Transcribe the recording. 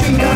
Vedi la